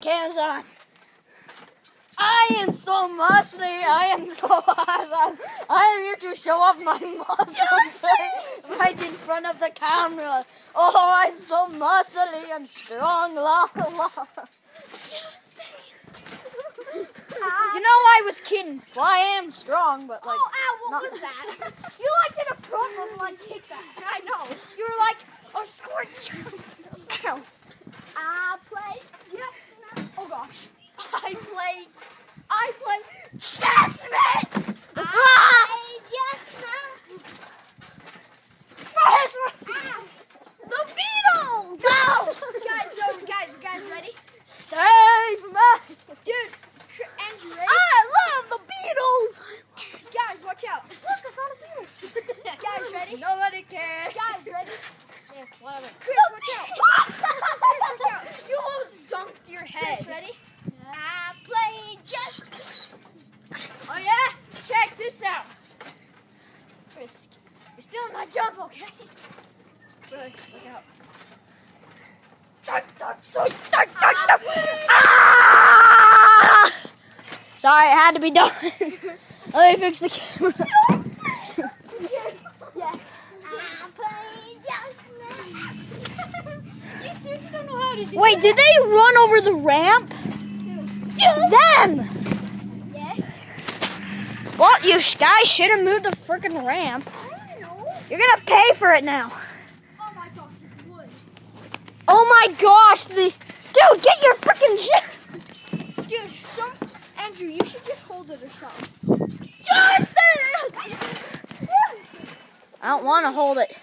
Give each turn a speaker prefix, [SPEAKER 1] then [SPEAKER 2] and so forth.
[SPEAKER 1] Cans on. I am so muscly. I am so awesome. I am here to show off my muscles right in front of the camera. Oh, I'm so muscly and strong. La la. You know I was kidding. Well, I am strong, but like.
[SPEAKER 2] oh, ow, what
[SPEAKER 1] not-
[SPEAKER 2] was that? you like did a front like kick that. I know. You were like oh, a squirt. Ow. I play yes. no. Oh gosh. I play. I play chessmen. I play chessmen. Ow. The Beatles. No. guys, no, guys, guys, ready?
[SPEAKER 1] Save me!
[SPEAKER 2] Dude, Andrew, ready?
[SPEAKER 1] I love the Beatles.
[SPEAKER 2] Guys, watch out. Look, I found a Beatles. guys, ready?
[SPEAKER 1] Nobody cares.
[SPEAKER 2] Guys, ready?
[SPEAKER 1] Yeah, whatever.
[SPEAKER 2] Chris, watch out. Chris, watch out.
[SPEAKER 1] You almost dunked your head.
[SPEAKER 2] Chris, ready? I play just.
[SPEAKER 1] Oh yeah? Check this out.
[SPEAKER 2] Chris, you're still in my jump, okay?
[SPEAKER 1] Good. Look out. Ah! Sorry, it had to be done. Let me fix the camera.
[SPEAKER 2] Yeah. I play just. you seriously don't know how to do
[SPEAKER 1] Wait, did they run over the ramp? Them! Well, you guys should have moved the freaking ramp.
[SPEAKER 2] I don't know.
[SPEAKER 1] You're gonna pay for it now.
[SPEAKER 2] Oh my gosh, it would.
[SPEAKER 1] Oh my gosh, the dude, get your freaking shit.
[SPEAKER 2] Dude, some. Andrew, you should just hold it or something.
[SPEAKER 1] I don't want to hold it.